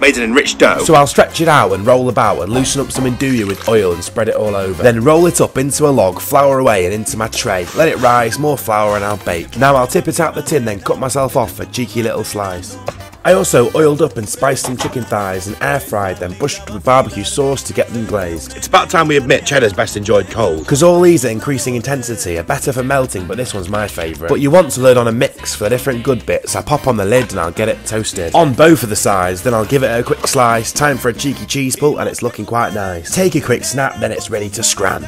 made an enriched dough. So I'll stretch it out and roll about and loosen up some nduja with oil and spread it all over. Then roll it up into a log, flour away and into my tray. Let it rise, more flour and I'll bake. Now I'll tip it out the tin, then cut myself off a cheeky little slice. I also oiled up and spiced some chicken thighs and air fried them, brushed with barbecue sauce to get them glazed. It's about time we admit cheddar's best enjoyed cold. Because all these at increasing intensity are better for melting, but this one's my favourite. But you want to learn on a mix for the different good bits. I pop on the lid and I'll get it toasted. On both of the sides, then I'll give it a quick slice. Time for a cheeky cheese pull, and it's looking quite nice. Take a quick snap, then it's ready to scram.